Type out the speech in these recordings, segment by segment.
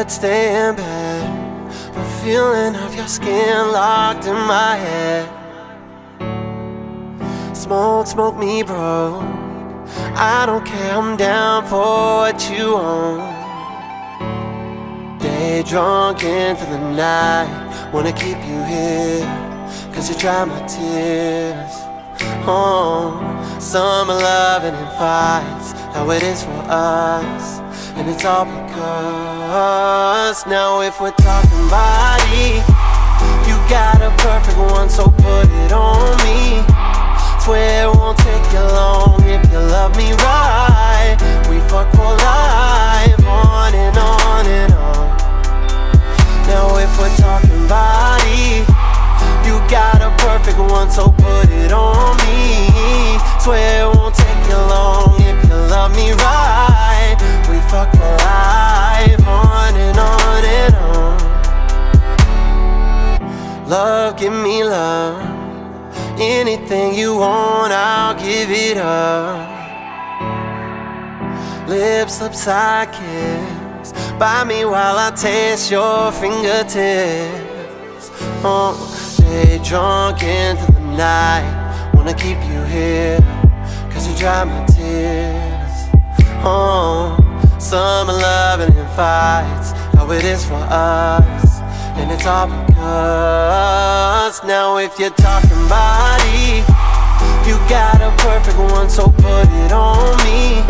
Let's stay in bed. The feeling of your skin locked in my head. Smoke, smoke me, bro. I don't care, I'm down for what you want. Day drunk into the night. Wanna keep you here, cause you dry my tears. Oh, summer loving and fights, how it is for us. And it's all because now if we're talking body, you got a perfect one, so put it on me. Swear it won't take you long if you love me right. Give me love. Anything you want, I'll give it up. Lips, lips, I kiss. By me while I taste your fingertips. Oh, stay drunk into the night. Wanna keep you here, cause you dry my tears. Oh, summer loving and fights, how it is for us. And it's all because now if you're talking body, you got a perfect one, so put it on me.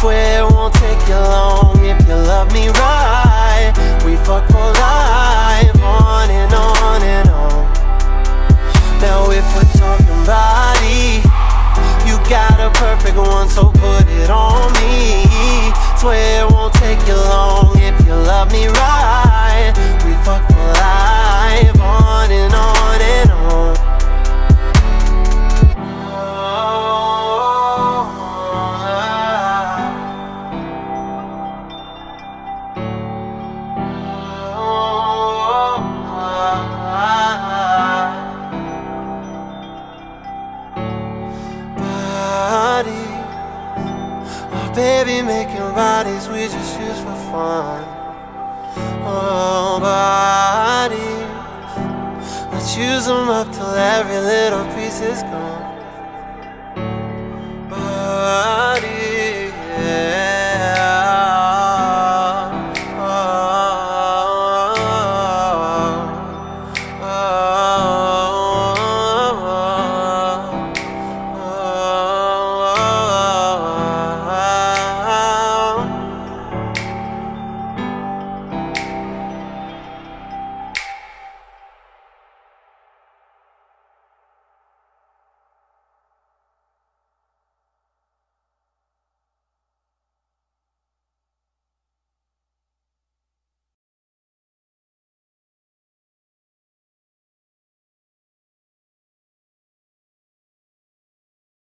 Swear it won't take you long if you love me right. We fuck for life, on and on and on. Now if we're talking body, you got a perfect one, so put it on me. Swear it won't take you baby, making bodies we just use for fun. Oh, bodies, let's use them up till every little piece is gone.